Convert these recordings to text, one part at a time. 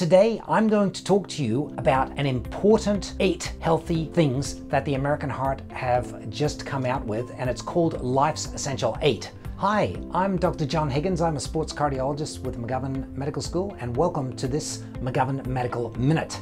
Today, I'm going to talk to you about an important eight healthy things that the American Heart have just come out with, and it's called Life's Essential Eight. Hi, I'm Dr. John Higgins. I'm a sports cardiologist with McGovern Medical School, and welcome to this McGovern Medical Minute.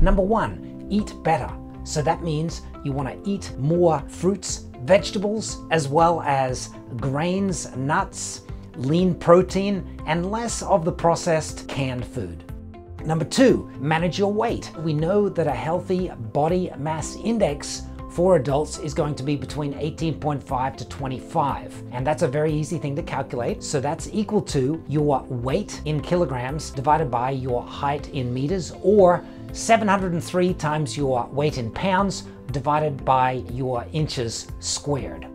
Number one, eat better. So that means you want to eat more fruits, vegetables, as well as grains, nuts, lean protein, and less of the processed canned food. Number two, manage your weight. We know that a healthy body mass index for adults is going to be between 18.5 to 25. And that's a very easy thing to calculate. So that's equal to your weight in kilograms divided by your height in meters or 703 times your weight in pounds divided by your inches squared.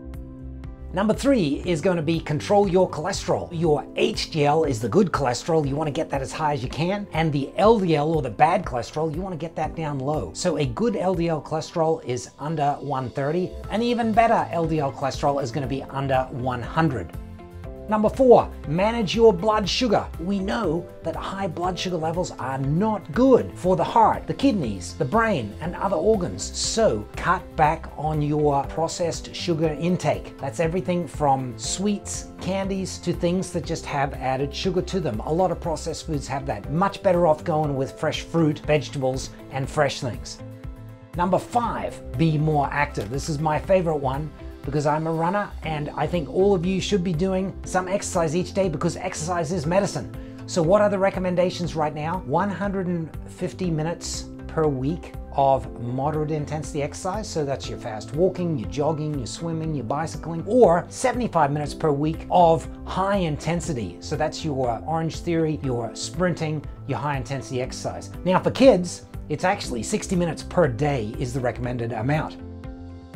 Number three is going to be control your cholesterol. Your HDL is the good cholesterol. You want to get that as high as you can. And the LDL or the bad cholesterol, you want to get that down low. So a good LDL cholesterol is under 130. An even better LDL cholesterol is going to be under 100. Number four, manage your blood sugar. We know that high blood sugar levels are not good for the heart, the kidneys, the brain, and other organs. So cut back on your processed sugar intake. That's everything from sweets, candies, to things that just have added sugar to them. A lot of processed foods have that. Much better off going with fresh fruit, vegetables, and fresh things. Number five, be more active. This is my favorite one because I'm a runner and I think all of you should be doing some exercise each day because exercise is medicine. So what are the recommendations right now? 150 minutes per week of moderate intensity exercise. So that's your fast walking, your jogging, your swimming, your bicycling, or 75 minutes per week of high intensity. So that's your Orange Theory, your sprinting, your high intensity exercise. Now for kids, it's actually 60 minutes per day is the recommended amount.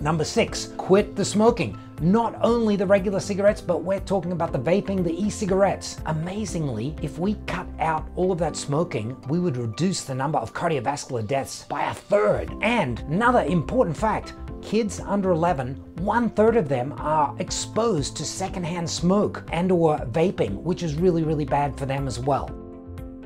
Number six, quit the smoking. Not only the regular cigarettes, but we're talking about the vaping, the e-cigarettes. Amazingly, if we cut out all of that smoking, we would reduce the number of cardiovascular deaths by a third. And another important fact, kids under 11, one third of them are exposed to secondhand smoke and or vaping, which is really, really bad for them as well.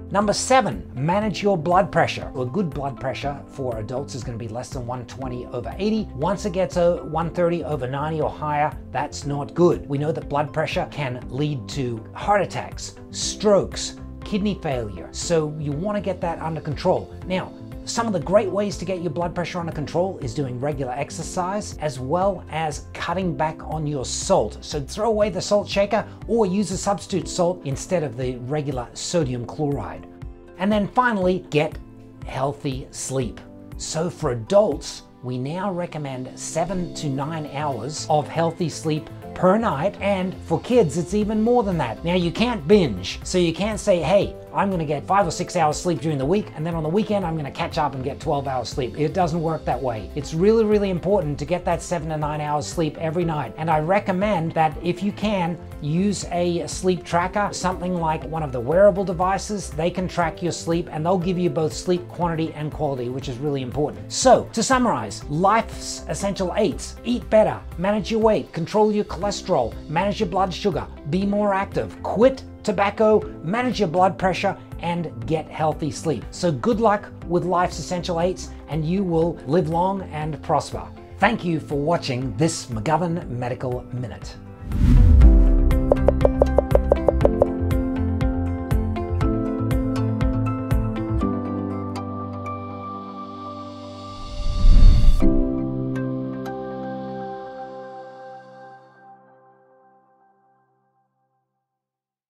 Number seven, manage your blood pressure. A good blood pressure for adults is going to be less than 120 over 80. Once it gets 130 over 90 or higher, that's not good. We know that blood pressure can lead to heart attacks, strokes, kidney failure. So you want to get that under control. Now, some of the great ways to get your blood pressure under control is doing regular exercise as well as cutting back on your salt. So throw away the salt shaker or use a substitute salt instead of the regular sodium chloride. And then finally, get healthy sleep. So for adults, we now recommend seven to nine hours of healthy sleep per night. And for kids, it's even more than that. Now you can't binge. So you can't say, hey, I'm to get five or six hours sleep during the week, and then on the weekend, I'm to catch up and get 12 hours sleep. It doesn't work that way. It's really, really important to get that seven to nine hours sleep every night. And I recommend that if you can, use a sleep tracker, something like one of the wearable devices. They can track your sleep and they'll give you both sleep quantity and quality, which is really important. So, to summarize, life's essential eights eat better, manage your weight, control your cholesterol, manage your blood sugar, be more active, quit tobacco, manage your blood pressure, and get healthy sleep. So good luck with life's essential eights, and you will live long and prosper. Thank you for watching this McGovern Medical Minute.